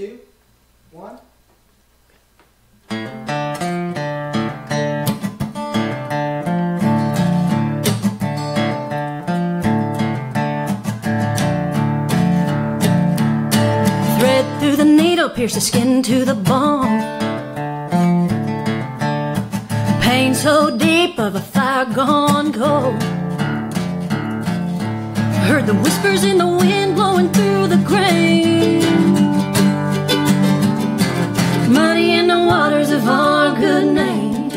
two, one. Thread through the needle, pierce the skin to the bone. Pain so deep of a fire gone cold. Heard the whispers in the wind blowing through the grain. Good name.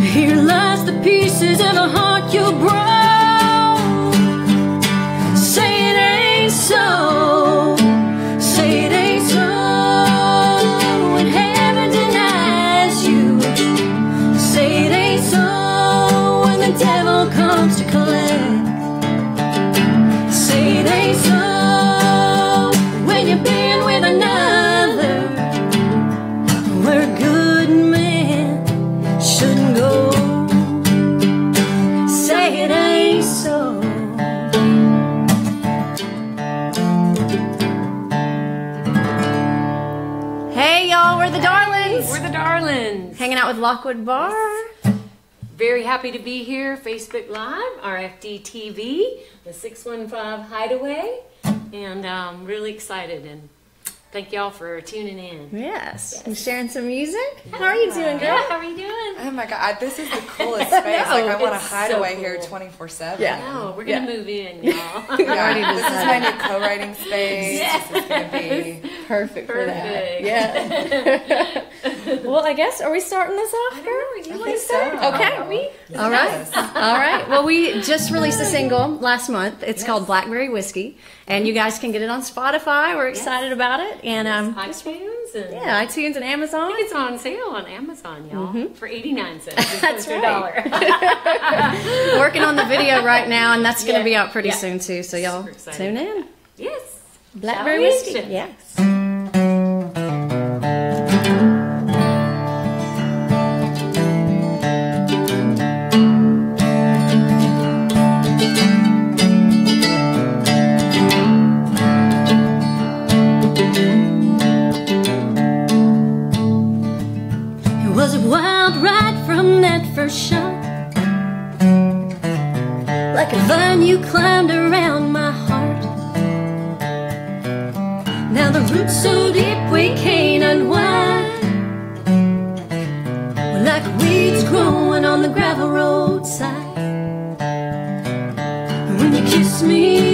Here lies the pieces of a heart you broke. Out with Lockwood Barr. Very happy to be here. Facebook Live, RFD TV, the 615 Hideaway, and um, really excited. And thank y'all for tuning in. Yes. I'm sharing some music? How are you doing, girl? Yeah, how are you doing? Oh my god, this is the coolest space. like I want a hideaway so away here 24 7. Yeah. Oh, we're gonna Yeah. move in, y'all. Yeah, this is my new co-writing space. This is gonna be Perfect for that. Yeah. well, I guess are we starting this off, girl? I I think so. Okay. We. All right. All right. Well, we just released a single last month. It's called Blackberry Whiskey, and you guys can get it on Spotify. We're excited about it, and um, just- iTunes and yeah, iTunes and Amazon. I think it's on sale on Amazon, y'all, for 89 cents. That's close a right. dollar. Working on the video right now, and that's going to Yeah. be out pretty Yeah. soon too. So y'all tune in. yes. Blackberry Shall we? Whiskey. Shall- Yes. You climbed around my heart. Now the roots so deep we can't unwind. We're like weeds growing on the gravel roadside. When you kiss me,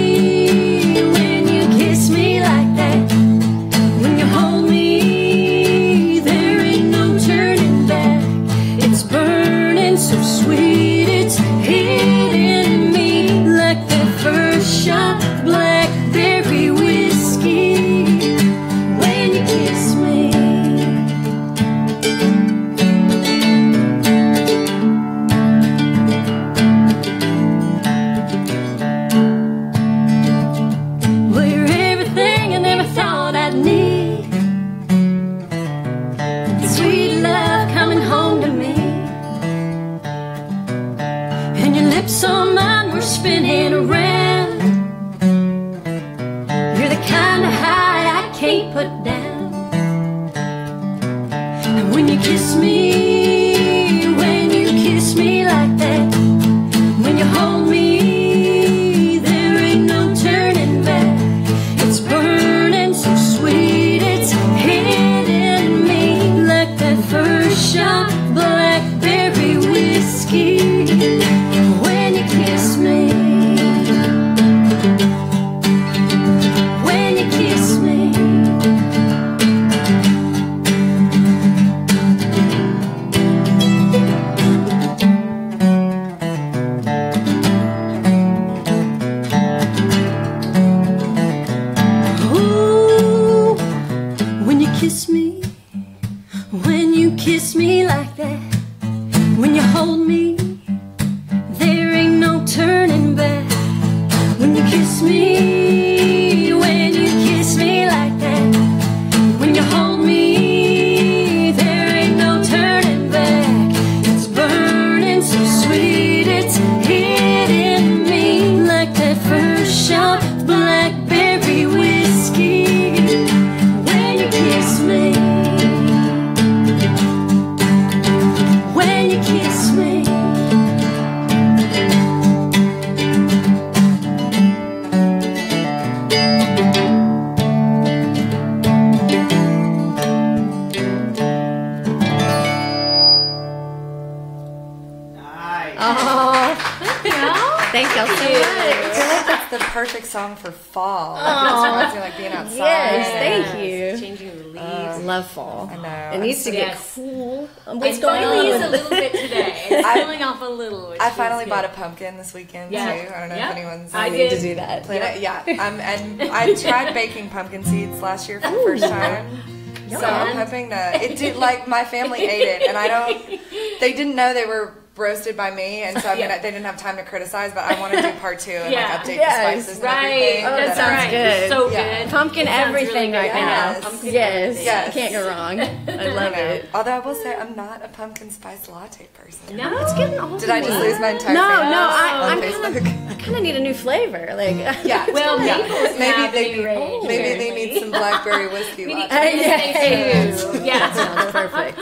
song for fall. Like, it just reminds me like being outside. Yes, thank you. Changing the leaves. I love fall. I know. It needs to get Yes. cool. It's going finally is a little bit today. It's I- off a little. I finally good. bought a pumpkin this weekend Yeah. too. I don't know Yeah. if anyone's I need to do that. it. Yeah, um, and I tried baking pumpkin seeds last year for the first time. So I'm hoping to. It did like my family ate it, and I don't. They didn't know they were roasted by me, and so I mean Yeah. they didn't have time to criticize. But I want to do part two and Yeah. like update Yes. the spices and Right. everything. Oh, that That's but, sounds uh, right. good. So Yeah. good. Pumpkin everything really right good. now. Yes. Pumpkin Yes, everything. Yes. can't go wrong. I I love know. it. Although I will say I'm not a pumpkin spice latte person. No, It's getting old. Did I just lose my entire No, family no, I, on I'm kind of, I kind of need a new flavor. Like, Yeah. Well, Yeah. Maybe they been raised, maybe they need some blackberry whiskey We latte. to Yes. yes. Yeah. sounds perfect.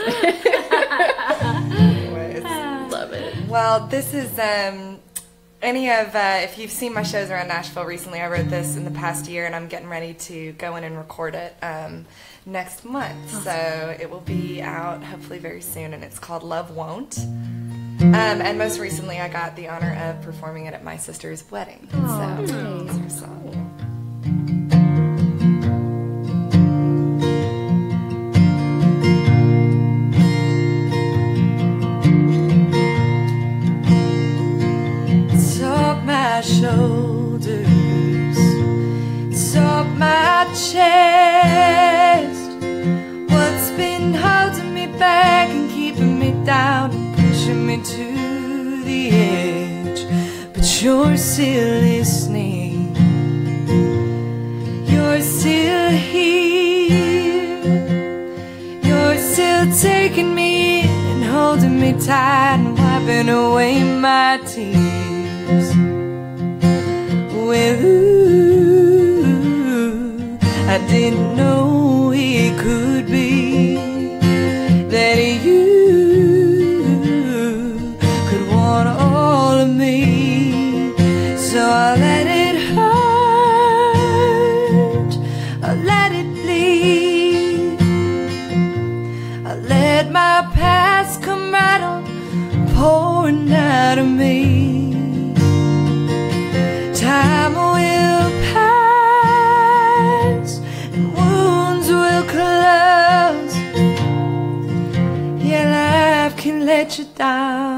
Anyways. love it. Well, this is um, any of uh, if you've seen my shows around Nashville recently. I wrote this in the past year, and I'm getting ready to go in and record it um, next month. So it will be out hopefully very soon, and it's called Love Won't. Um, and most recently, I got the honor of performing it at my sister's wedding. so you're still listening, you're still here. You're still taking me in and holding me tight and wiping away my tears. Well, I didn't know down,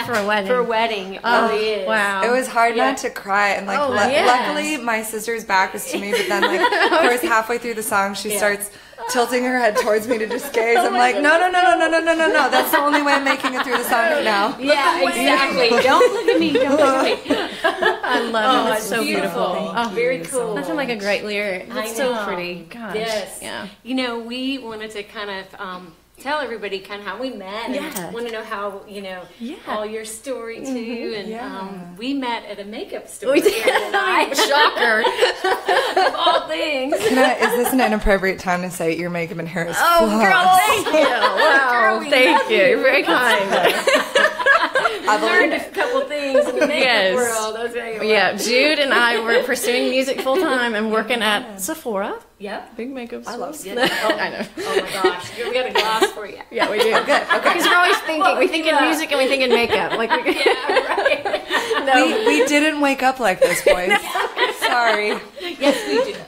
Yeah, for a wedding. For a wedding, it oh, really is. wow. It was hard Yeah. not to cry, and like, Oh, lu- yes. luckily my sister's back was to me. But then, like, of course, halfway through the song, she Yeah. starts tilting her head towards me to just gaze. I'm like, no, no, no, no, no, no, no, no, no. That's the only way I'm making it through the song right now. Yeah, exactly. Don't look at me. Don't look at me. I love it. Oh, It's so beautiful. beautiful. Oh, Very cool. that sounds like a great lyric. I It's so pretty. Gosh. Yes. Yeah. You know, we wanted to kind of um, tell everybody kind of how we met and Yeah. want to know how, you know, Yeah. all your story too. And Yeah. um, we met at a makeup store. We did. Erin and I. Shocker. of all things. I, is this an inappropriate time to say your makeup and hair is Oh, flawless? girl, thank you. Wow, we thank you. You're very kind. I've learned a couple things in the makeup Yes. world. That's right. Yeah, Jude and I were pursuing music full time and working at Sephora. Yep. Big makeup store. I love Yeah. Oh, I know. oh, oh my gosh. We got a glass for you. Yeah, we do. Okay, okay. Because we're always thinking. We think in uh, music and we think in makeup. Like, we, Yeah, right. no. we, we didn't wake up like this, boys. Sorry. Yes, we do.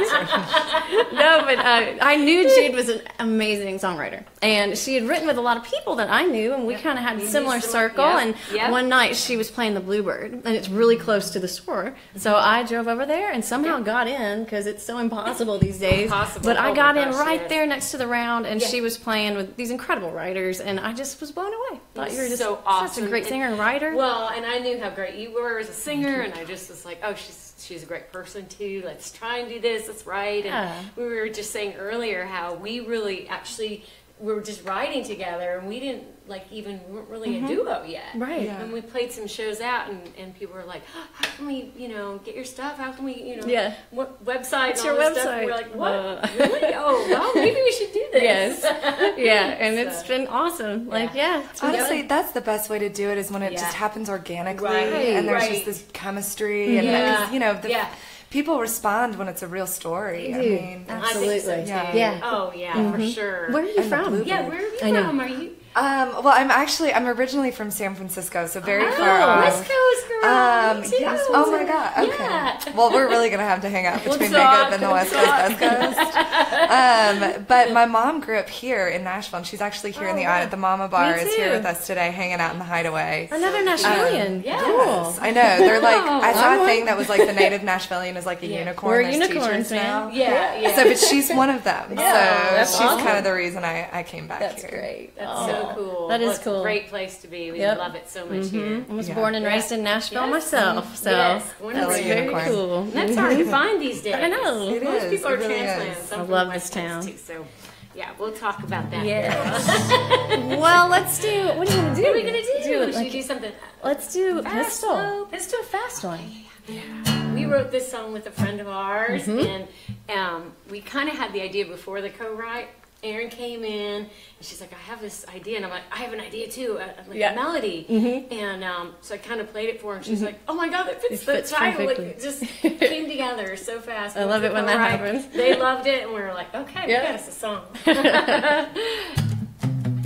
no, but uh, I knew Jude was an amazing songwriter, and she had written with a lot of people that I knew, and we kind of had a similar circle. yep, And yep. one night she was playing the Bluebird, and it's really close to the store, so I drove over there and somehow got in because it's so impossible these days. Impossible. But I Oh got in gosh, right yes. there next to the round, and she was playing with these incredible writers, and I just was blown away. Thought you were just so awesome. such a great singer and writer. Well, and I knew how great you were as a singer, and I just was like, oh, she's she's a great person too. Let's try and do this. Let's write. And Yeah. we were just saying earlier how we really actually we were just riding together, and we didn't like even weren't really a duo yet. Right. Yeah. And we played some shows out, and, and people were like, "How can we, you know, get your stuff? How can we, you know, Yeah. what website? What's and your this Stuff? website? We're like, what? Uh. really? Oh, well, maybe we should do this. yes. yeah, and it's been awesome. Like, yeah. it's Honestly, good. that's the best way to do it is when it Yeah. just happens organically Right, and there's right. just this chemistry and Yeah. 'cause, you know the, Yeah. People respond when it's a real story. I do. mean, I so Absolutely. Yeah. Yeah. Oh yeah, for mm-hmm. sure. Where are you And from? Yeah, where are you I know. from? Are you? Um, well, I'm actually I'm originally from San Francisco, so very Oh, far off. West Coast girl. Um, Me too. yes. Oh my God. Okay. Yeah. Well, we're really gonna have to hang out between talk, makeup and the West Coast, West Coast. Um, but my mom grew up here in Nashville, and she's actually here in the Oh, wow. the Mama Barr is here with us today, hanging out in the Hideaway. Another Nashvilleian. yes. Cool. I know they're like I saw a thing that was like the native Nashvilleian is like a Yeah. unicorn. We're There's unicorns now. now. Yeah, yeah. So, but she's one of them. Yeah, so that's she's awesome. kind of the reason I, I came back That's here. great. That's Oh. so cool. That is Well, cool. A great place to be. We Yep. love it so much here. I was Yeah. born and Yeah. raised in Nashville Yes. myself, so Yes. that's very Unicorn. cool. And that's hard to find these days. I know. It Most is. people are really transplants. I love the this town. Too, so, yeah, we'll talk about that. Yes. well, let's do. What are you gonna do? What are we gonna do? Do it Should like- we do something? let's do Fast, pistol. slow? Let's do a fast one. Yeah. We wrote this song with a friend of ours, Mm-hmm. and um, we kind of had the idea before the co-write. Erin came in, and she's like, "I have this idea," and I'm like, "I have an idea too, uh, like Yeah. Mm-hmm. a melody." And um, so I kind of played it for her, and she's like, "Oh my god, that fits It the title! Perfectly. it just came together so fast." I love it when that Co-write. happens. They loved it, and we were like, "Okay, we got us a song."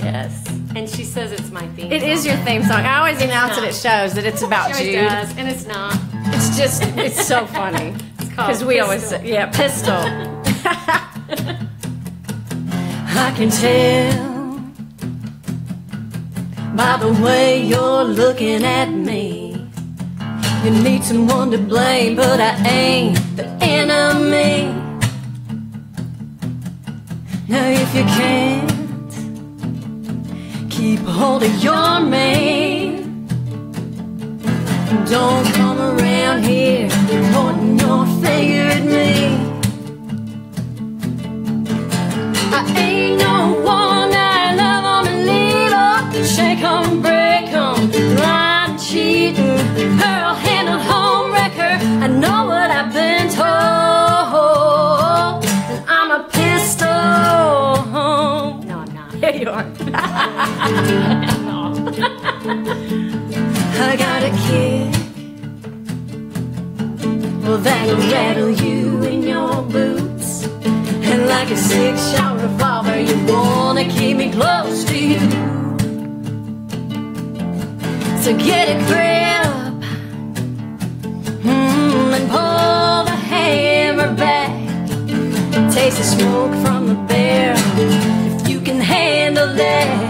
Yes. and she says it's my theme. It is your theme song. I always announce it at shows that it's about She Jude. does, and it's not. It's just, it's so funny. It's called Because we always say, yeah, pistol. I can tell by the way you're looking at me. You need someone to blame, but I ain't the enemy. Now, if you can't keep hold of your man. Don't come around here pointing your finger at me. Pearl handle home wrecker. I know what I've been told. And I'm a pistol. No, I'm not. Here you are. I got a kick. Well, that'll rattle you in your boots. And like a six shot revolver, you wanna keep me close to you. So get a grip and pull the hammer back. Taste the smoke from the barrel if you can handle that.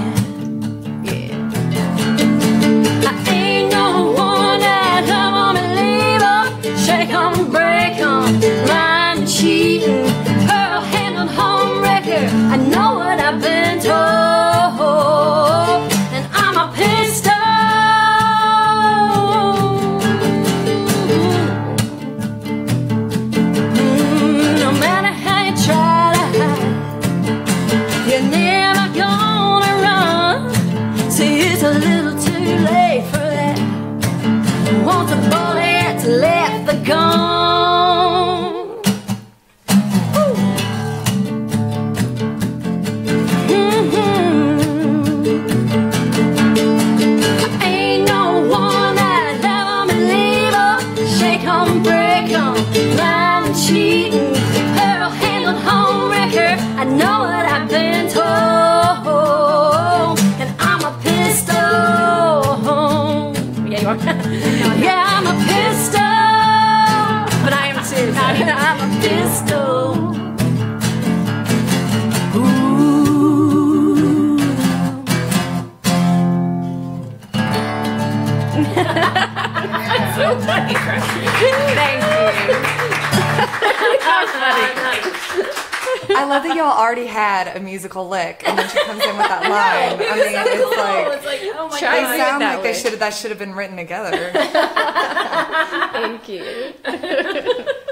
I love that y'all already had a musical lick, and then she comes in with that line. I mean, it's like It's like, oh my Try they to do it sound that like they way. should that should have been written together. Thank you.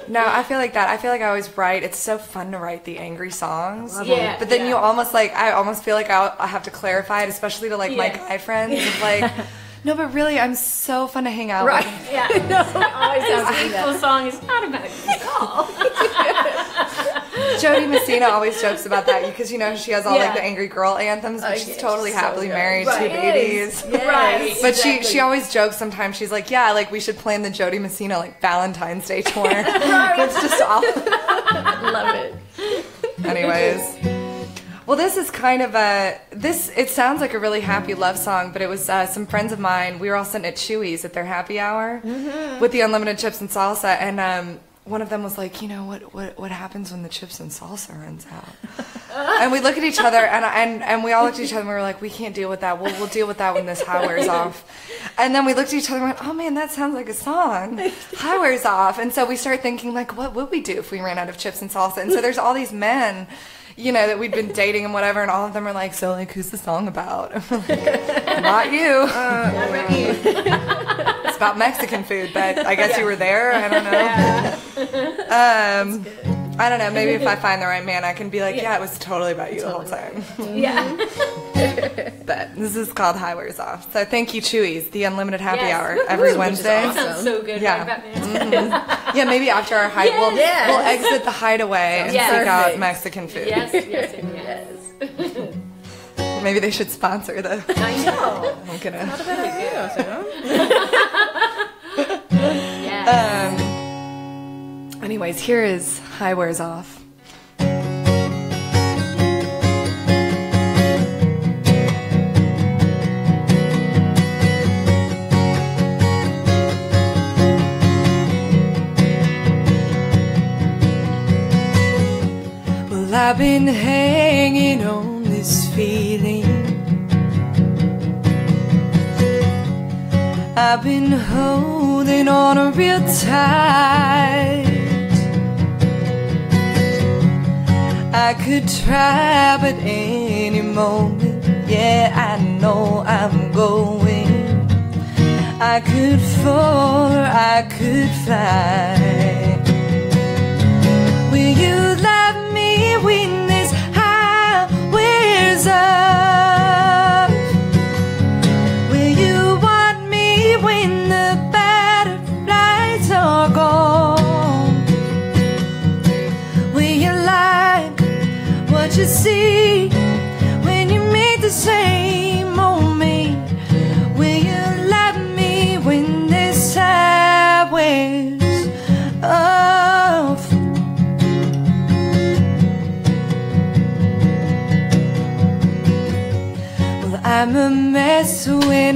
No, I feel like that. I feel like I always write. It's so fun to write the angry songs. Yeah, But then yeah. you almost like I almost feel like I, I have to clarify it, especially to like my guy friends. It's like, no, but really, I'm so fun to hang out Right. with. Yeah. Always sounds like Hateful that. song is not about you at all. Jo Dee Messina always jokes about that because you know she has all Yeah. like the angry girl anthems, but Oh, she's yeah, totally she's happily good. married, Right. two babies. Right. But she exactly. she always jokes sometimes. She's like, yeah, like we should plan the Jo Dee Messina like Valentine's Day tour. it's just awful. Love it. Anyways. Well, this is kind of a this. It sounds like a really happy love song, but it was uh, some friends of mine. We were all sitting at Chuy's at their happy hour with the unlimited chips and salsa, and um, one of them was like, "You know what? What what happens when the chips and salsa runs out?" and we look at each other, and and and we all looked at each other, and we were like, "We can't deal with that. We'll we'll deal with that when this high wears off." And then we looked at each other and went, "Oh man, that sounds like a song. High wears off." And so we start thinking, like, what would we do if we ran out of chips and salsa? And so there's all these men you know, that we'd been dating and whatever, and all of them are like, so like, who's the song about? I'm like, Not you. Uh, it's about Mexican food, but I guess you were there. I don't know. Um, I don't know. Maybe if I find the right man, I can be like, yeah, it was totally about you the whole time. Yeah. But this is called High Wears Off. So thank you, Chuy's, the unlimited happy Yes. hour every Wednesday. awesome. Sounds so good. Yeah. Right, Batman? Yeah, maybe after our hike, we'll, Yes. we'll exit the hideaway and seek out Mexican food. Yes, yes, and yes. Maybe they should sponsor the. I know. I'm gonna. Yeah. Um, anyways, here is High Wears Off. Well, I've been hanging on this feeling. I've been holding on a real tight. I could try, but any moment, yeah, I know I'm going. I could fall I could fly.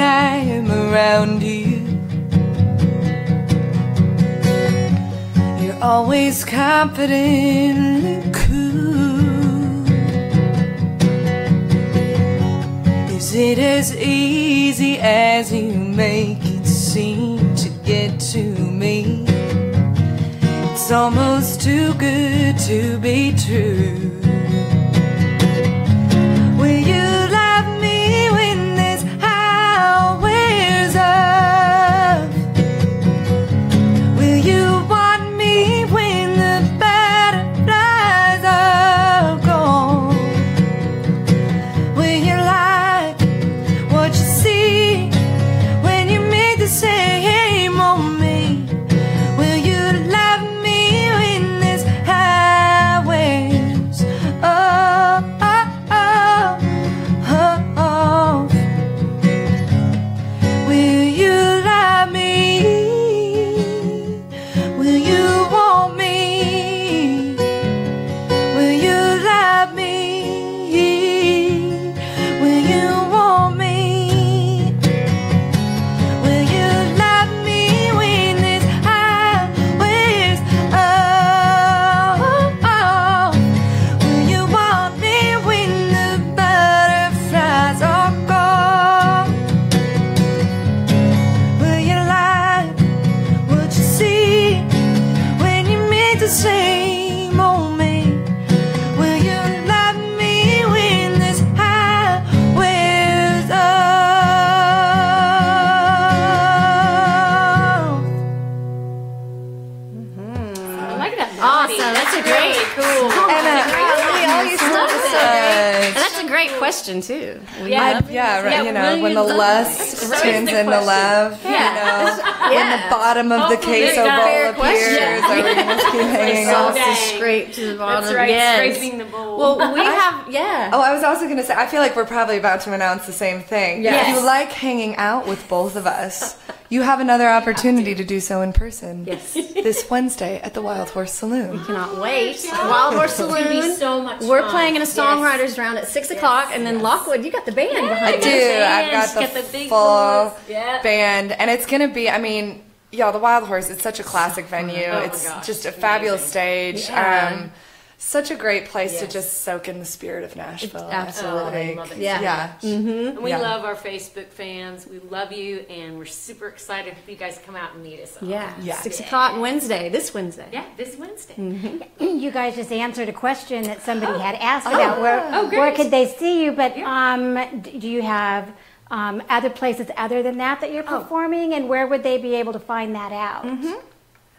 I am around you. You're always confident and cool. Is it as easy as you make it seem to get to me? It's almost too good to be true. Bottom of the Hopefully queso that's a fair bowl appears, question. are we going to keep hanging sauce out? Dang. is to the bottom. That's right, Yes. scraping the bowl. Well, we have yeah. Oh, I was also going to say, I feel like we're probably about to announce the same thing. Yes. If you like hanging out with both of us, you have another opportunity to do so in person. Yes. This Wednesday at the Wild Horse Saloon. We cannot wait. Wild Horse Saloon. be so much We're fun. playing in a Yes. songwriters round at six o'clock, and then Lockwood, you got the band I behind do. you. I've got the, got the big full boys. Yeah. band, and it's gonna be. I mean, y'all, the Wild Horse. It's such a classic venue. Oh it's gosh, just a amazing. fabulous stage. Yeah. Um, such a great place to just soak in the spirit of Nashville. absolutely. Like, love it. Yeah. yeah. And we Yeah. love our Facebook fans. We love you, and we're super excited if you guys to come out and meet us. all. Yeah. Yeah. Six o'clock Wednesday. This Wednesday. Yeah, this Wednesday. You guys just answered a question that somebody had asked about where Oh, great. where could they see you? But um, do you have um, other places other than that that you're Oh. performing, and where would they be able to find that out? Mm-hmm.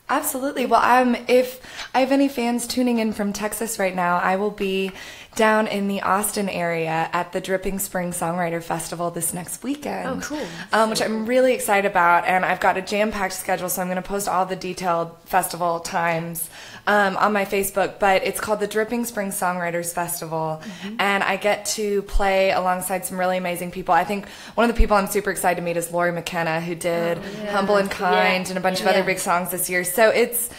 Absolutely. Well, um, if I have any fans tuning in from Texas right now, I will be down in the Austin area at the Dripping Spring Songwriter Festival this next weekend. Oh, cool. Um, which I'm really excited about, and I've got a jam-packed schedule, so I'm going to post all the detailed festival times um, on my Facebook. But it's called the Dripping Spring Songwriters Festival, Mm-hmm. and I get to play alongside some really amazing people. I think one of the people I'm super excited to meet is Lori McKenna, who did Humble and Kind Yeah. and a bunch of other Yeah. big songs this year. So it's,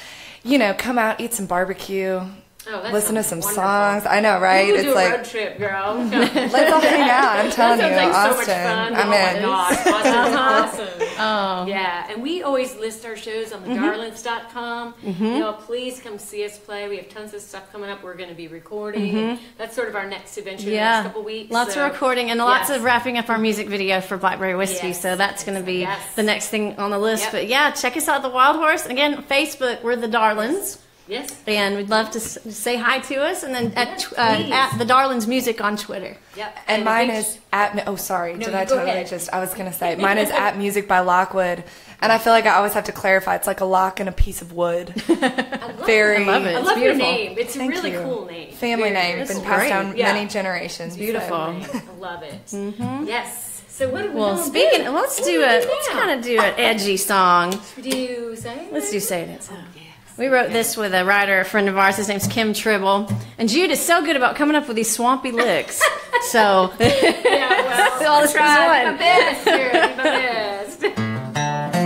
you know, come out, eat some barbecue, Oh, listen to some wonderful. songs. I know, right? We'll it's do a like road trip, girl. let's all hang out. I'm telling That you, like Austin. so. I'm oh in. my awesome. Oh. Yeah, and we always list our shows on the Mm-hmm. darlins.com. You know, please come see us play. We have tons of stuff coming up. We're going to be recording. That's sort of our next adventure in the Mm-hmm. Yeah. next couple weeks. Lots so- of recording and lots Yes. of wrapping up our music video for Blackberry Whiskey. Yes. So that's going to be Yes. the next thing on the list. Yep. But yeah, check us out, The Wild Horse. Again, Facebook, we're The Darlins. Yes. And we'd love to s- say hi to us. And then at, Yes, tw- uh, at The Darlins Music on Twitter. Yep. And a mine is at. Oh, sorry. Did you I go totally ahead. just? I was gonna say mine is at Music by Lockwood, and I feel like I always have to clarify. It's like a lock and a piece of wood. Very. I love it. I It's love your beautiful. name. It's a Thank really you. cool name. Family Very, name, very been passed great. down Yeah. many generations. beautiful. so- I love it. Yes. So what are we Well, gonna speaking, do? let's What do are we a gonna let's do? kind of do an edgy song. do say. Let's do "Say It." Oh, We wrote this with a writer, a friend of ours. His name's Kim Tribble, and Jude is so good about coming up with these swampy licks. So Yeah, well, all this is try my one. best here. My best.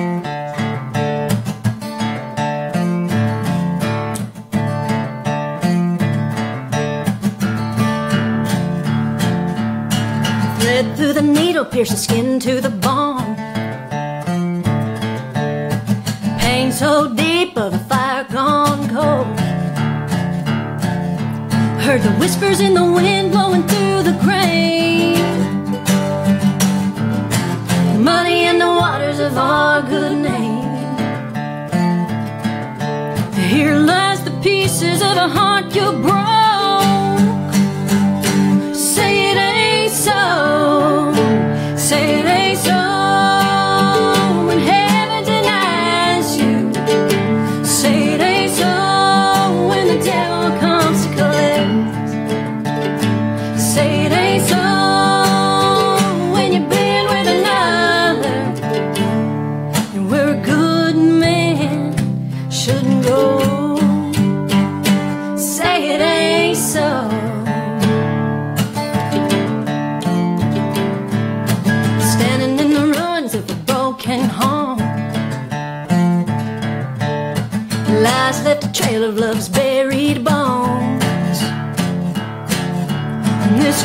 Thread through the needle, pierce the skin to the bone. So deep of a fire gone cold. Heard the whispers in the wind blowing through the grain. Money in the waters of our good name. Here lies the pieces of a heart you broke. Say it ain't so. Say it ain't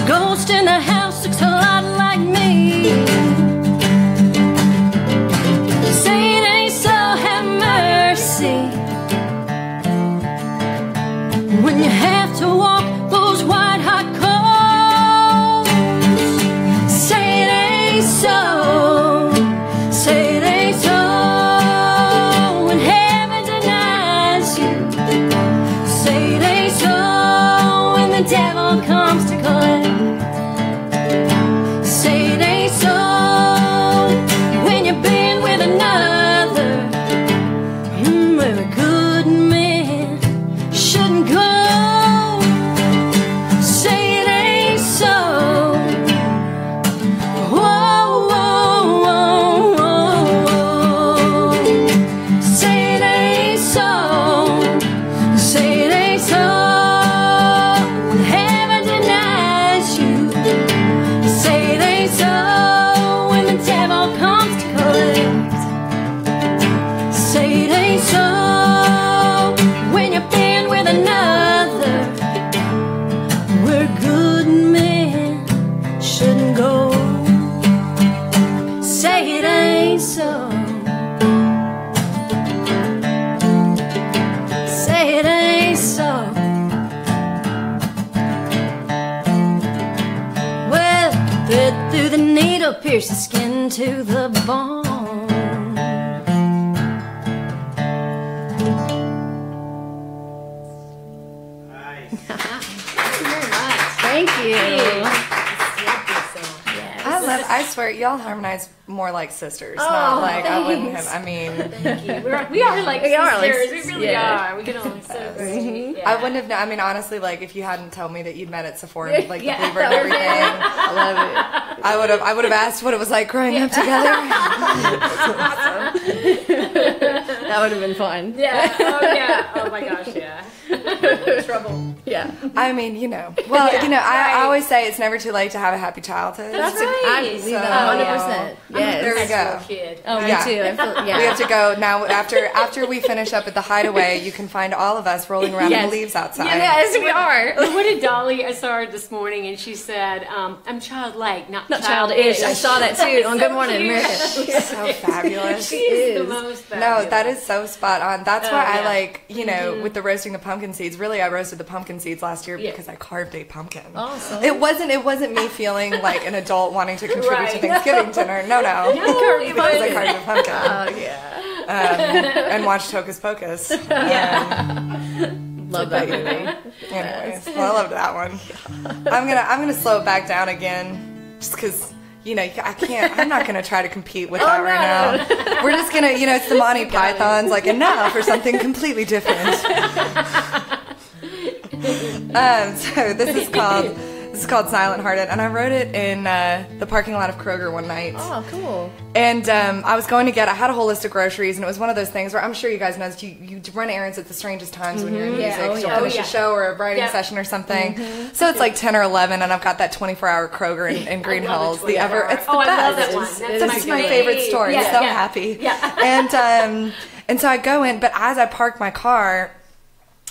ghost in the house looks a lot like me. Y'all harmonize more like sisters. Oh, not like I wouldn't have. I mean, We're, we are like We are like sisters. we really yeah. are. We get along so great. Mm-hmm. Yeah. I wouldn't have. known- I mean, honestly, like if you hadn't told me that you'd met at Sephora, and, like Yeah. the bluebird and everything, I love it. I would have. I would have asked what it was like growing up together. That would have been fun. yeah. Oh yeah. Oh my gosh. Yeah. Trouble. Yeah. I mean, you know. Well, Yeah, you know, I, right. I always say it's never too late to have a happy childhood. That's I right. believe So- that 100%. There we Yes. go. Little kid. Oh, me Yeah. too. I feel, yeah. We have to go now. After after we finish up at the hideaway, you can find all of us rolling around in the leaves outside. Yes, we are. What did Dolly? I saw her this morning, and she said, um, "I'm childlike, not, Not childish. I saw that too on Good Morning cute. America. So fabulous. She is, the is. most. No, that is so spot on. That's Oh, why I like, you know, with the roasting the pumpkin seeds. Really, I roasted the pumpkin seeds last year Yeah. because I carved a pumpkin. Awesome. It wasn't. It wasn't me feeling like an adult wanting to contribute to Right. Thanksgiving dinner. No, no. No, because I carved a pumpkin Oh, yeah. um, and watched Hocus Pocus. Yeah. Love that movie. Anyways, well, I loved that one. I'm gonna I'm gonna slow it back down again, just because you know I can't. I'm not gonna try to compete with that right now. We're just gonna you know it's the Monty Python's like enough or something completely different. um, so this is called this is called Silent Hearted, and I wrote it in uh, the parking lot of Kroger one night. Oh, cool. And um, I was going to get, I had a whole list of groceries, and it was one of those things where I'm sure you guys know that you, you run errands at the strangest times when you're in music. Yeah. Oh, You'll yeah. finish Oh, a show or a writing Yep. session or something. So it's like 10 or 11, and I've got that 24 hour Kroger in, in Green Hills. the The ever, it's the Oh, I best. love that one. That's this my is my favorite. story. Yeah, so yeah. happy. Yeah. And, um, and so I go in, but as I park my car,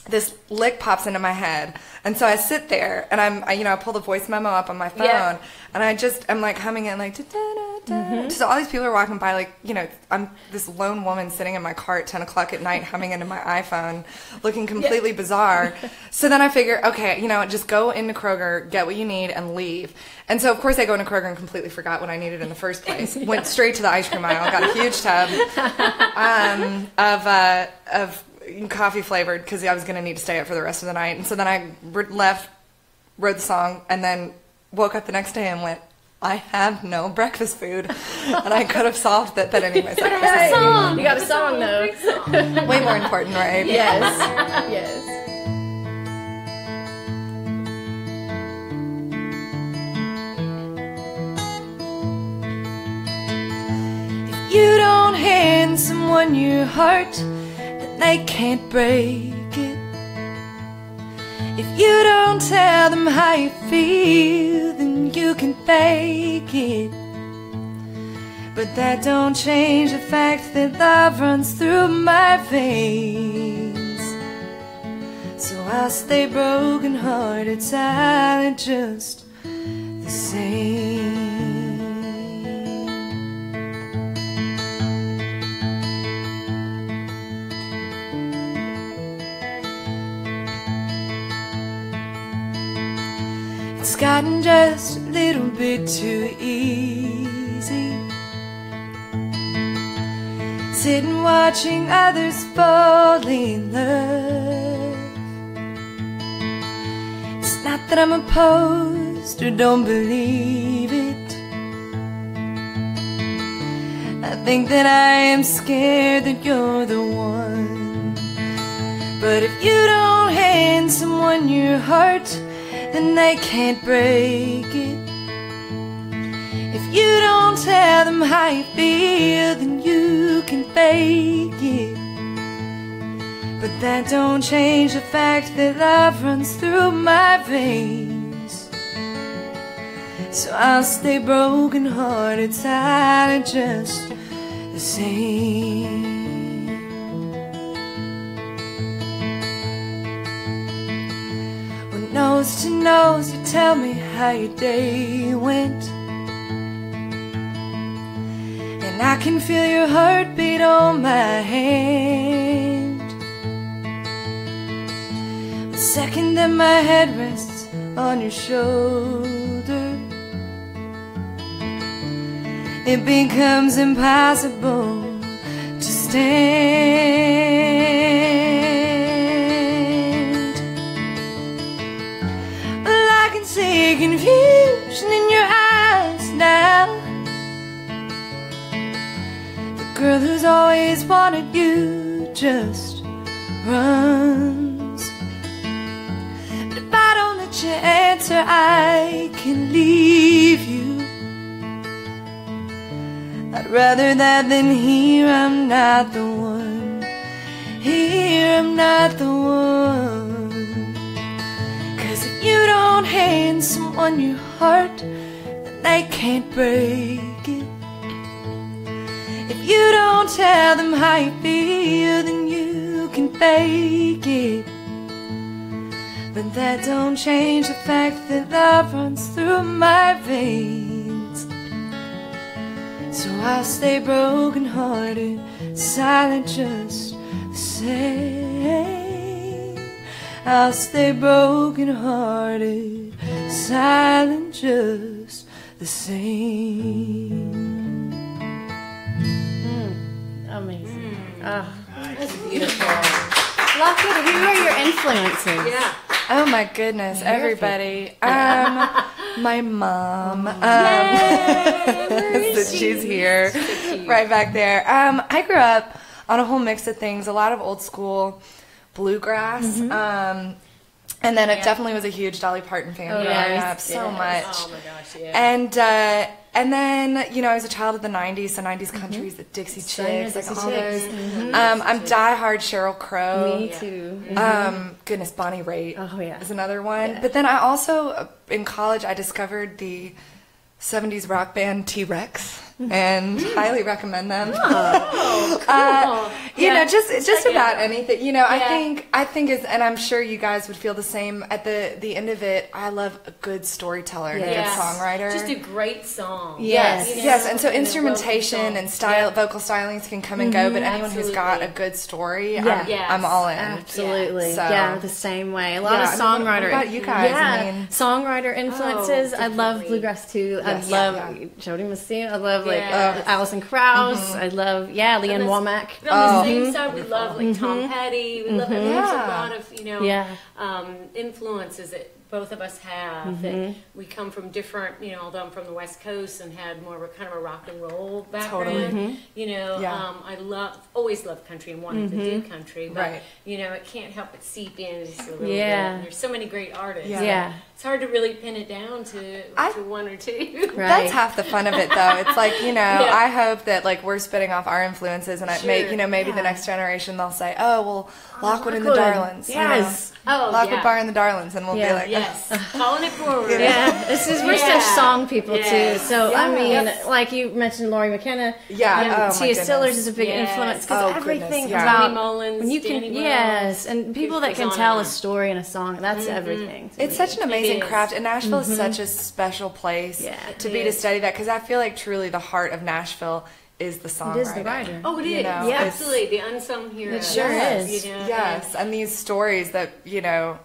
this lick pops into my head. And so I sit there and I'm, I, you know, I pull the voice memo up on my phone Yeah. and I just, I'm like humming it like, da, da, da, da. so all these people are walking by like, you know, I'm this lone woman sitting in my car at 10 o'clock at night humming into my iPhone looking completely bizarre. So then I figure, okay, you know, just go into Kroger, get what you need and leave. And so of course I go into Kroger and completely forgot what I needed in the first place. Went straight to the ice cream aisle, got a huge tub um, of, uh, of coffee flavored because I was going to need to stay up for the rest of the night. And so then I r- left, wrote the song, and then woke up the next day and went, I have no breakfast food. and I could have solved it, but anyways, that was song. You got a song though. way more important, right? Yes. Yes. You don't hand someone your heart, then they can't break it. If you don't tell them how you feel, then you can fake it. But that don't change the fact that love runs through my veins. So I'll stay broken hearted, silent, just the same. Gotten just a little bit too easy. Sitting watching others fall in love. It's not that I'm opposed or don't believe it. I think that I am scared that you're the one. But if you don't hand someone your heart, then they can't break it. If you don't tell them how you feel, then you can fake it. But that don't change the fact that love runs through my veins. So I'll stay broken hearted, silent, just the same. Nose to nose, you tell me how your day went. And I can feel your heartbeat on my hand. The second that my head rests on your shoulder, it becomes impossible to stand. Who's always wanted you just runs. But if I don't let you answer, I can leave you. I'd rather that than here, I'm not the one. Here, I'm not the one. Cause if you don't hand someone your heart, then they can't break you don't tell them how you feel, then you can fake it. But that don't change the fact that love runs through my veins. So I'll stay broken hearted, silent just the same. I'll stay broken hearted, silent just the same. Oh, that's beautiful. Lockwood, who are your influences? Yeah. Oh my goodness, everybody. Um, my mom. Um, so she's here, right back there. Um, I grew up on a whole mix of things, a lot of old school bluegrass. Um, and then it definitely was a huge Dolly Parton fan growing yes, up, so much. Oh my gosh, yeah. And uh, and then you know I was a child of the '90s, so '90s countries, the Dixie Chicks, like Dixie all Chicks. those. Um, I'm diehard Sheryl Crow. Me too. Um, goodness, Bonnie Raitt Oh, yeah. is another one. But then I also, uh, in college, I discovered the 70s rock band T Rex and highly recommend them. Uh, you know, just just Check it about out. anything. You know, I think I think is, and I'm sure you guys would feel the same. At the the end of it, I love a good storyteller and a good songwriter. Just a great song. Yes. You know, Yes, and so a well-written instrumentation and style, Yeah. vocal stylings can come and go, but anyone who's got a good story, Yeah. I'm, Yes. I'm all in. Absolutely. So- Yeah, the same way. A lot Yeah, of I mean, what- songwriter. what about you guys? Yeah, I mean- songwriter influences. I love bluegrass too. Yes. I love Yeah. Jo Dee Messina. I love like Yes. uh, Alison Krauss. I love yeah, Lee Ann Womack. But on the Oh. same side, we love like Tom Petty. We love I there's a lot of you know Yeah. um, influences that both of us have. That we come from different. You know, although I'm from the West Coast and had more of a kind of a rock and roll background. Totally. You know, Yeah. um, I love always loved country and wanted to do country, but Right. you know, it can't help but seep in just a little Yeah. bit. And There's so many great artists. Yeah. Yeah. It's hard to really pin it down to, I- to one or two. Right. That's half the fun of it, though. It's like you know, Yeah. I hope that like we're spitting off our influences, and I may, you know, maybe the next generation they'll say, "Oh, well, Lockwood and the Lockwood. Darlins." you Yes. Oh. Lockwood yeah. Barr and the Darlins, and we'll Yeah. be like, Yes, calling it forward. Yeah, this is we're Yeah. such song people too. Yes. So I mean, Yes. like you mentioned, Lori McKenna. Yeah. um, Oh, Tia goodness. Sillers is a big Yes. influence because Oh, everything goodness, yeah. about Mullins, when you can Danny yes, and people that can tell a story in a song. That's everything. It's such an amazing is. craft, and Nashville is such mm-hmm. a special place Yeah, to it be to study that because I feel like truly the heart of Nashville is the songwriter. It is the writer. Oh, it is. You know, yeah, absolutely. The unsung hero. It sure is. You know, Yes, and these stories that you know,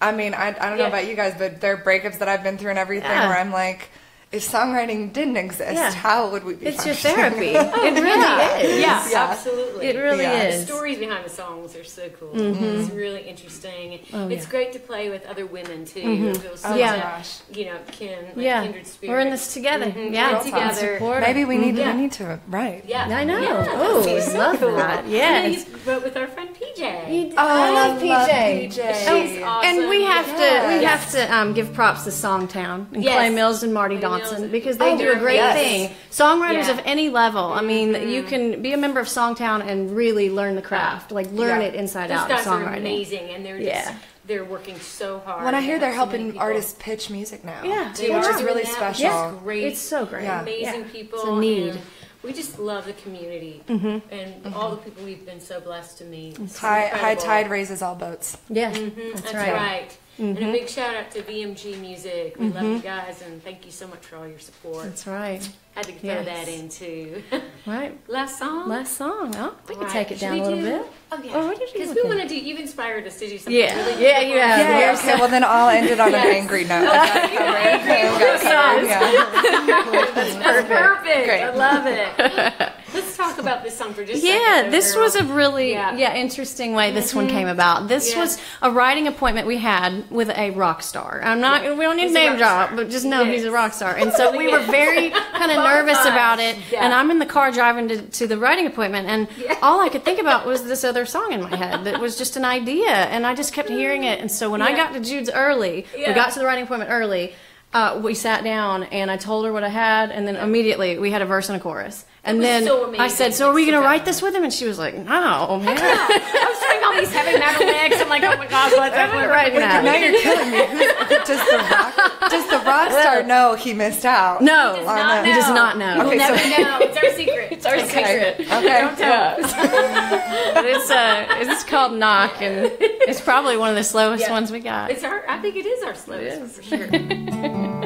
I mean, I, I don't know about you guys, but there are breakups that I've been through and everything Yeah. where I'm like, if songwriting didn't exist, Yeah. how would we be? It's your therapy. it really yeah. is. Yeah, Yeah. absolutely. It really Yeah. The is. stories behind the songs are so cool. Mm-hmm. It's really interesting. Oh, it's yeah. great to play with other women too. It feels Oh such Yeah. a, gosh. you know, kin, like Yeah, kindred spirit. we're in this together. Mhm. Yeah, We're it's together. Support. Maybe we need Yeah. we need to write. Yeah, I know. Yeah, Oh, that'd be I so love cool. that. I know Yes. you wrote with our friend PJ. You- Oh, I love PJ. PJ. She's awesome. And we have to we have to um, give props to Songtown and Clay Mills and Marty Clay Dodson because they Oh, do a great yes. thing. Songwriters Yeah. Mm-hmm. of any level. I mean, you can be a member of Songtown and really learn the craft, like learn Yeah. it inside Those out. guys of are amazing, and they're just Yeah. they're working so hard. When I hear They they're have so helping artists pitch music now, Yeah, They which are is really that, which special. is great. It's so great. Yeah. amazing Yeah. people. It's a need. and we just love the community and all the people we've been so blessed to meet. High high tide raises all boats. Yeah, Mhm, that's, That's, right. right. Mm-hmm. And a big shout out to VMG Music. We love you mm-hmm. guys, and thank you so much for all your support. That's right. Had to throw Yes. that in too. Right. Last song. Last song. Oh, we can take it Should down a little do- bit. Oh yeah. Oh, what did you Because we want to do. You've inspired us to do something. Yeah. Really Yeah, you have. Yeah, Yeah. okay, well then I'll end it on an angry note. Got covered. Got covered, yeah. That's perfect. Great. I love it. Let's talk about this song for just a Yeah, this girl. was a really Yeah. yeah, interesting way this one came about. This Yeah. was a writing appointment we had with a rock star. I'm not we don't need He's a name drop, but just know he's a rock star. And so we were very kind of nervous us. about it. Yeah. And I'm in the car driving to, to the writing appointment and all I could think about was this other song in my head that was just an idea and I just kept hearing it. And so when I got to Jude's early, Yeah. we got to the writing appointment early. Uh, we sat down and I told her what I had, and then immediately we had a verse and a chorus. And then so I said, "So are we going to write this with him?" And she was like, "No, man." I was trying all these heavy metal mix. I'm like, oh my gosh, what's I'm not writing that. Now you're killing me. Who's, does the rock does the rock star know he missed out? No, Does Oh, not no. he does not know. We'll Okay, never so- know. It's our secret. It's our Okay. secret. Okay. Don't tell us. but it's uh, it's called Knock, and it's probably one of the slowest Yeah. ones we got. It's our. I think it is our slowest one for sure.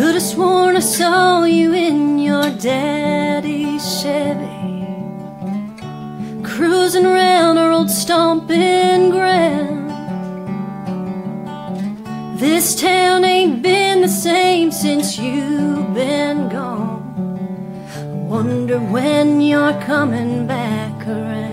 Could have sworn I saw you in your daddy's Chevy, cruising around our old stomping ground. This town ain't been the same since you've been gone. Wonder when you're coming back around.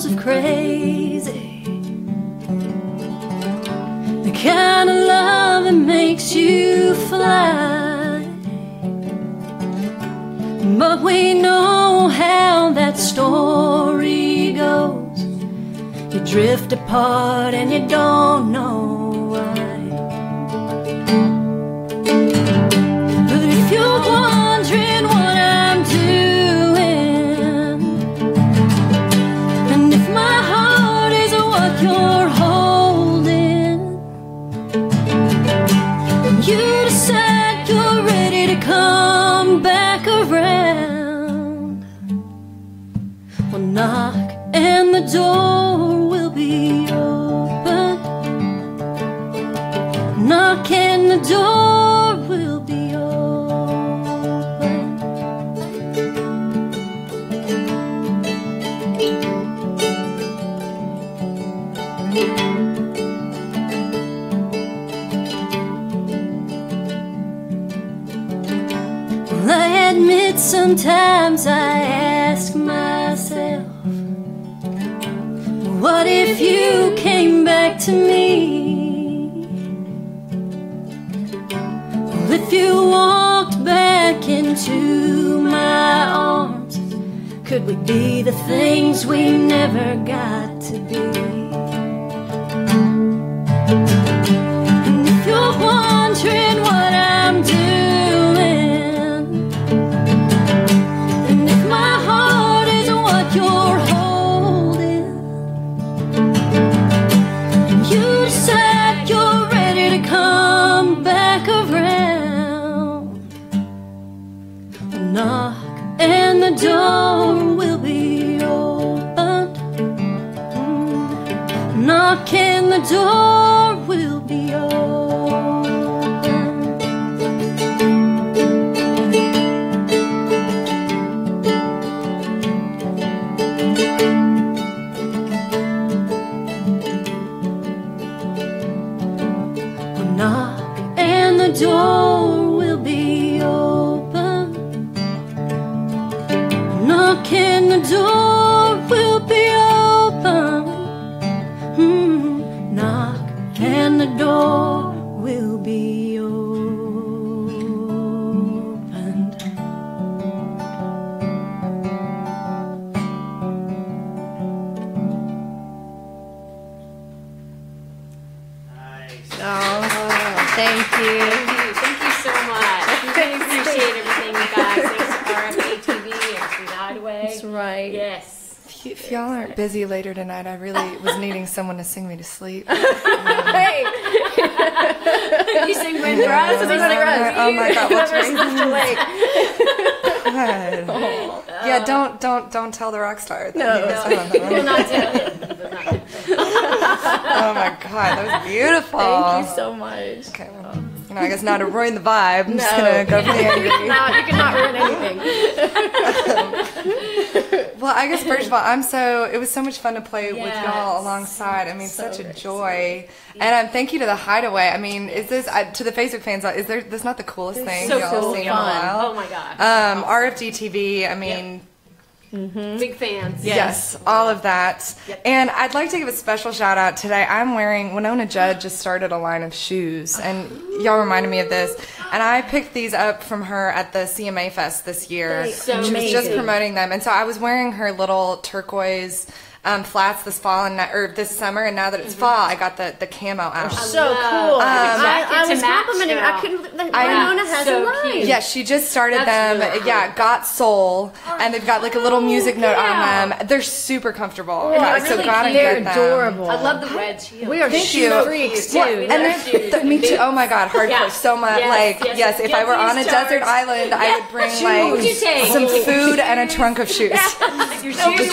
Lows of crazy. The kind of love that makes you fly. But we know how that story goes. You drift apart and you don't know sometimes I ask myself, what if you came back to me? Well, if you walked back into my arms, could we be the things we never got busy later tonight, I really was needing someone to sing me to sleep. Hey, You sing Wind Rise? Sing Wind Rise. Oh my God, what's awake. God. Yeah, don't don't don't tell the rock star. That No, he was on that one. Will not tell. Will not tell Oh my God, that was beautiful. Thank you so much. Okay, well, you know, I guess not to ruin the vibe, I'm just gonna go for the You angry. cannot, you cannot ruin anything. Well, I guess first of all, I'm so it was so much fun to play with y'all alongside. I mean, So such a joy. And um, thank you to the Hideaway. I mean, is this I, to the Facebook fans? Is there this not the coolest thing so y'all cool. seen in a Fun. while? Oh my God. Um, RFD TV. I mean, Mm-hmm. Big fans. Yes, all of that. Yep. And I'd like to give a special shout out today. I'm wearing Wynonna Judd just started a line of shoes, and y'all reminded me of this. And I picked these up from her at the CMA Fest this year. So she was just promoting them, and so I was wearing her little turquoise. Um, flats this fall and or this summer, and now that it's fall, I got the the camo out. So love cool. it. I, I was complimenting. I couldn't. The, I. Wynonna has So a line. cute. Yeah, she just started That's them. really cool. Yeah, Got Soul, and they've got like a little music note yeah. on them. They're super comfortable. they're guys, so really gotta. They're get them. adorable. I love the red shield. We are Thank shoe you. freaks too. we And love then, shoes. th- me too. Oh my God, hardcore Yeah. so much. Yes, like yes, yes, if I were on a these desert island, I would bring What would you like some food and a trunk of shoes. your shoes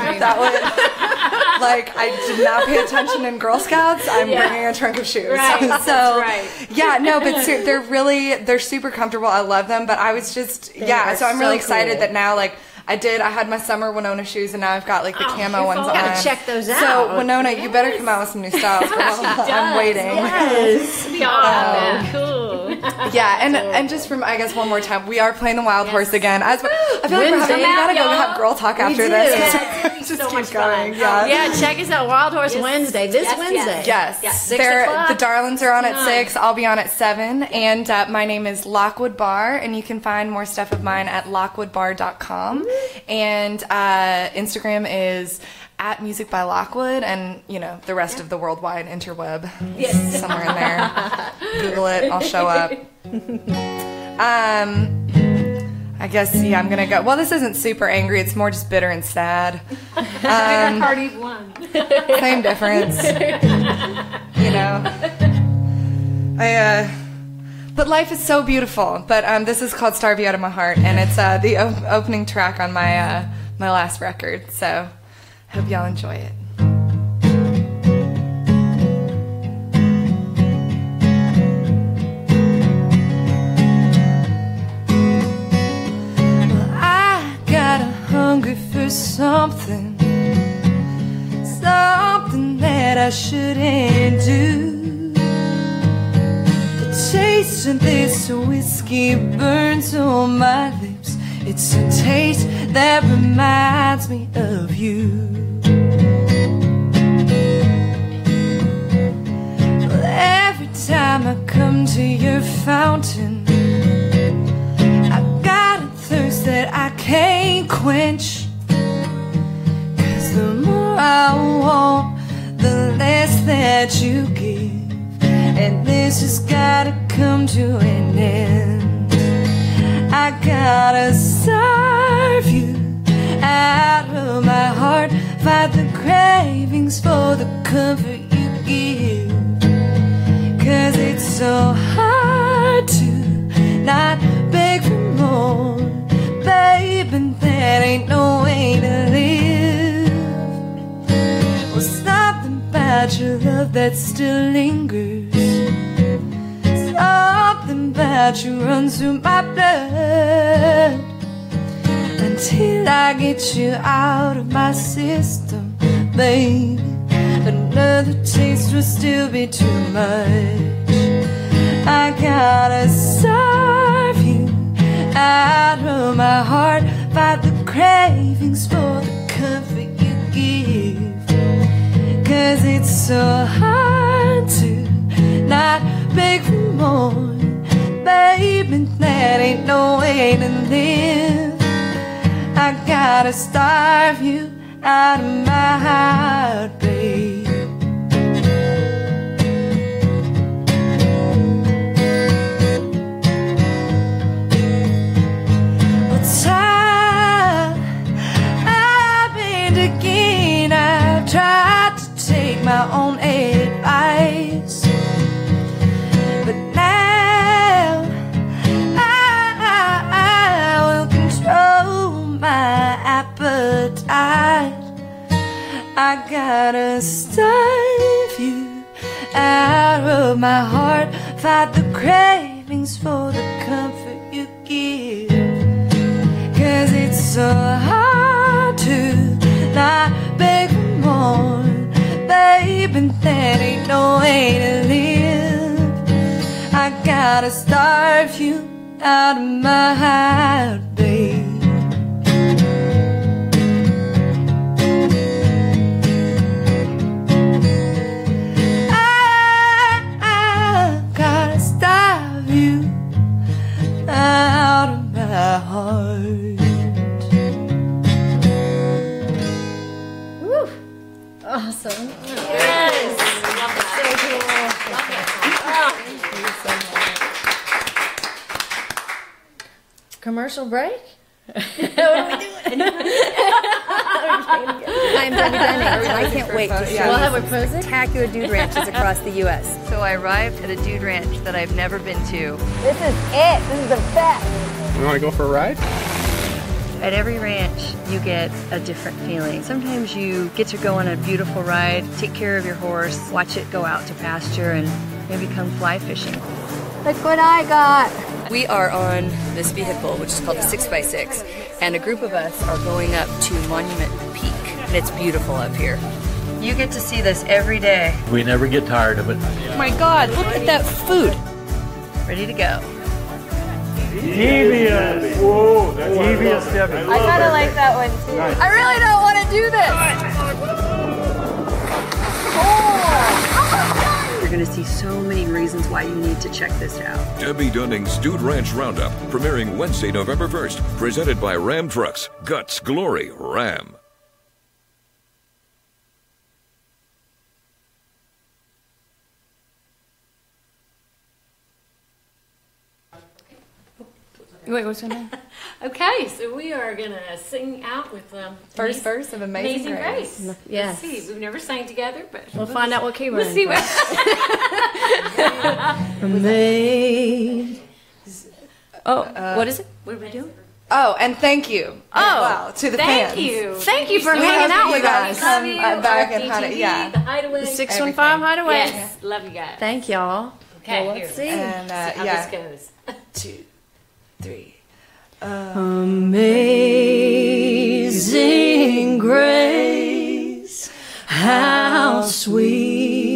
are gone and your That was like I did not pay attention in Girl Scouts. I'm Yeah. bringing a trunk of shoes. Right, so right. yeah, no, but ser- they're really they're super comfortable. I love them. But I was just yeah, so I'm so really excited cool. that now like. I did. I had my summer Wynonna shoes, and now I've got like the Oh, camo you're ones full. on. Gotta check those out. So out. Wynonna, you better come out with some new styles. I'm waiting. Yes. We all have. Cool. Yeah, and and just from I guess one more time, we are playing the Wild Horse again. As I feel like we're having, we gotta go have girl talk after this. Yeah, just so keep much going. fun. Yeah. Yeah, check us out. Wild Horse Yes. Wednesday. This Yes, yes. Wednesday. Yes, six the Darlins are on at six. I'll be on at seven, and uh, my name is Lockwood Barr, and you can find more stuff of mine at lockwoodbarr.com, and uh, Instagram is at Music by Lockwood, and you know the rest of the worldwide interweb Yes. somewhere in there. Google it, I'll show up. Um, I guess yeah, I'm gonna go. Well, this isn't super angry. It's more just bitter and sad. Um, Party one. same difference. you know. I uh but life is so beautiful. But um this is called Starve You Out of My Heart and it's uh the op- opening track on my uh my last record. So hope y'all enjoy it. Well, I got a hunger for something something that I shouldn't do. The taste of this whiskey burns on my lips. It's a taste that reminds me of you. Time I come to your fountain, I got a thirst that I can't quench. Cause the more I want, the less that you give. And this has gotta come to an end. I gotta serve you out of my heart. Fight the cravings for the comfort it's so hard to not beg for more. Babe, and that ain't no way to live. Well, something about your love that still lingers. Something about you runs through my blood. Until I get you out of my system, baby. Another taste will still be too much. I gotta starve you out of my heart. Fight the cravings for the comfort you give. Cause it's so hard to not beg for more. Baby, that ain't no way to live. I gotta starve you out of my heart, babe. my own advice. But now I, I will control my appetite. I gotta starve you out of my heart. Fight the cravings for the comfort you give. Cause it's so hard to not beg for more. Babe, and that ain't no way to live. I gotta starve you out of my heart, babe. I, gotta starve you out of my heart. Awesome. Commercial break? I'm Debbie Dunning. I can't wait to show Yeah. We'll have you a present. spectacular dude ranches across the U.S. So I arrived at a dude ranch that I've never been to. This is it. This is the best. You want to go for a ride? At every ranch, you get a different feeling. Sometimes you get to go on a beautiful ride, take care of your horse, watch it go out to pasture, and maybe come fly fishing. Look what I got. We are on this vehicle, which is called the 6x6, and a group of us are going up to Monument Peak. And it's beautiful up here. You get to see this every day. We never get tired of it. Oh my God, look at that food. Ready to go. Devious! Whoa, that's devious, Debbie. I kind of like that one too. I really don't want to do this. You're going to see so many reasons why you need to check this out. Debbie Dunning's Dude Ranch Roundup, premiering Wednesday, November 1st. Presented by Ram Trucks. Guts, Glory, Ram. Wait, what's your name? Okay, so we are gonna sing out with um, First Amaz- verse of Amazing, Grace. Let's Yes. see, we've never sang together, but We'll find out what key we're Let's in. see what. Made. Oh, what is it? What are we doing? Oh, and thank you. Oh, wow, to the Thank fans. you. Thank you for We hanging hope out you with guys us. Love come you. uh, back and RFD hunt it. TV, Yeah. The Hideaway. Six one five hideaway. Yes, love you guys. Thank y'all. Okay, Well, let's see. And uh, See how yeah, this goes. two, three. Amazing grace, how sweet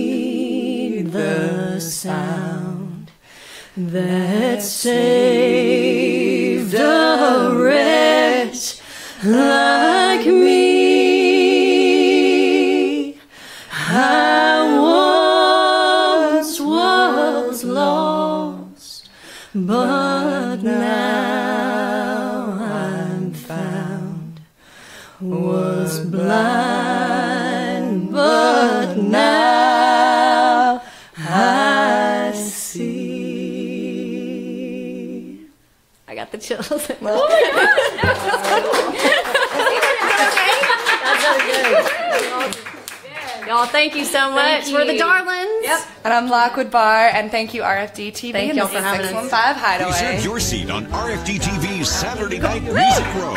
the sound that saved a wretch I got the chills. Y'all, thank you so much. We're the Darlins. Yep. And I'm Lockwood Barr, and thank you RFD TV Thank and y'all for having us. 615 Hideaway. Reserve your seat on RFD TV's Saturday Night Music Row.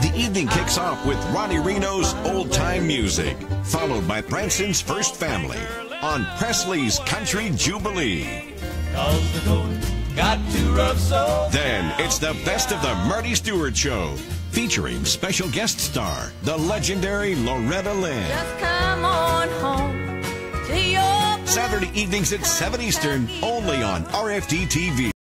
The evening kicks off with Ronnie Reno's Old Time Music, followed by Branson's First Family on Presley's Country Jubilee. Then it's the best of the Marty Stuart Show, featuring special guest star, the legendary Loretta Lynn. Come on home to your Saturday evenings at 7 Eastern, only on RFD TV.